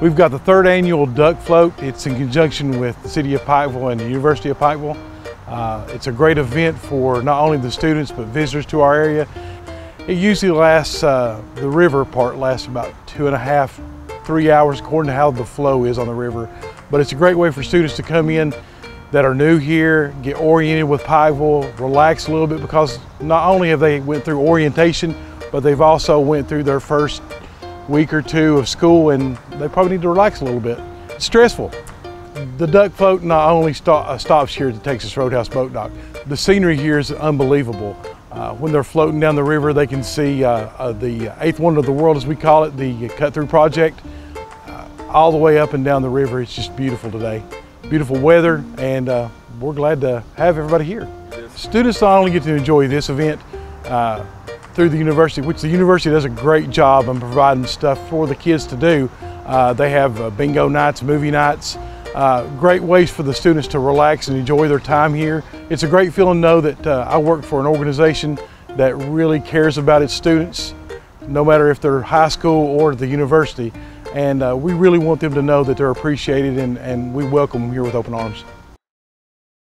We've got the third annual duck float. It's in conjunction with the City of Pikeville and the University of Pikeville. Uh, it's a great event for not only the students but visitors to our area. It usually lasts, uh, the river part lasts about two and a half, three hours according to how the flow is on the river. But it's a great way for students to come in that are new here, get oriented with Pikeville, relax a little bit because not only have they went through orientation, but they've also went through their first week or two of school and they probably need to relax a little bit. It's stressful. The duck float not only stop, uh, stops here at the Texas Roadhouse Boat Dock, the scenery here is unbelievable. Uh, when they're floating down the river, they can see uh, uh the eighth wonder of the world, as we call it, the cut through project, uh, all the way up and down the river. It's just beautiful today. Beautiful weather, and uh, we're glad to have everybody here. Students not only get to enjoy this event, through the university, which the university does a great job in providing stuff for the kids to do. Uh, they have uh, bingo nights, movie nights, uh, great ways for the students to relax and enjoy their time here. It's a great feeling to know that uh, I work for an organization that really cares about its students, no matter if they're high school or the university. And uh, we really want them to know that they're appreciated and, and we welcome them here with open arms.